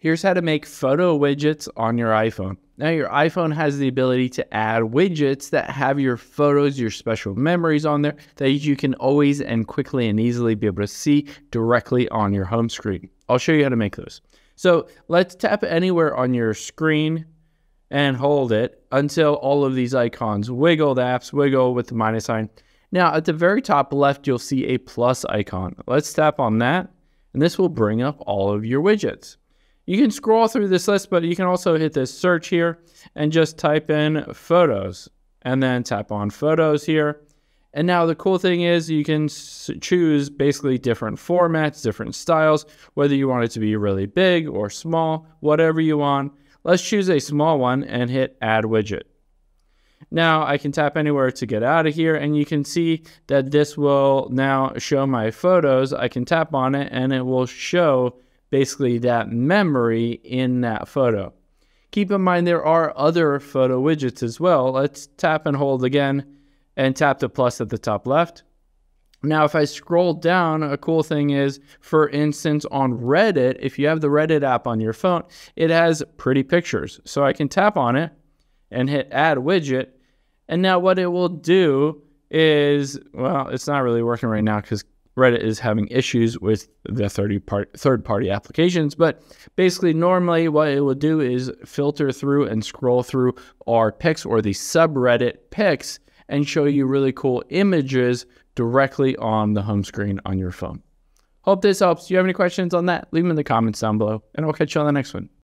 Here's how to make photo widgets on your iPhone. Now, your iPhone has the ability to add widgets that have your photos, your special memories on there that you can always and quickly and easily be able to see directly on your home screen. I'll show you how to make those. So let's tap anywhere on your screen and hold it until all of these icons wiggle, the apps wiggle with the minus sign. Now, at the very top left, you'll see a plus icon. Let's tap on that, and this will bring up all of your widgets. You can scroll through this list, but you can also hit this search here and just type in photos and then tap on photos here. And now the cool thing is you can choose basically different formats, different styles, whether you want it to be really big or small, whatever you want. Let's choose a small one and hit add widget. Now I can tap anywhere to get out of here and you can see that this will now show my photos. I can tap on it and it will show basically that memory in that photo. Keep in mind there are other photo widgets as well. Let's tap and hold again and tap the plus at the top left. Now, if I scroll down, a cool thing is, for instance, on Reddit, if you have the Reddit app on your phone, it has pretty pictures. So I can tap on it and hit add widget. And now what it will do is, well, it's not really working right now because Reddit is having issues with the part, third party applications. But basically, normally what it will do is filter through and scroll through our pics or the subreddit pics and show you really cool images directly on the home screen on your phone. Hope this helps. Do you have any questions on that? Leave them in the comments down below, and I'll catch you on the next one.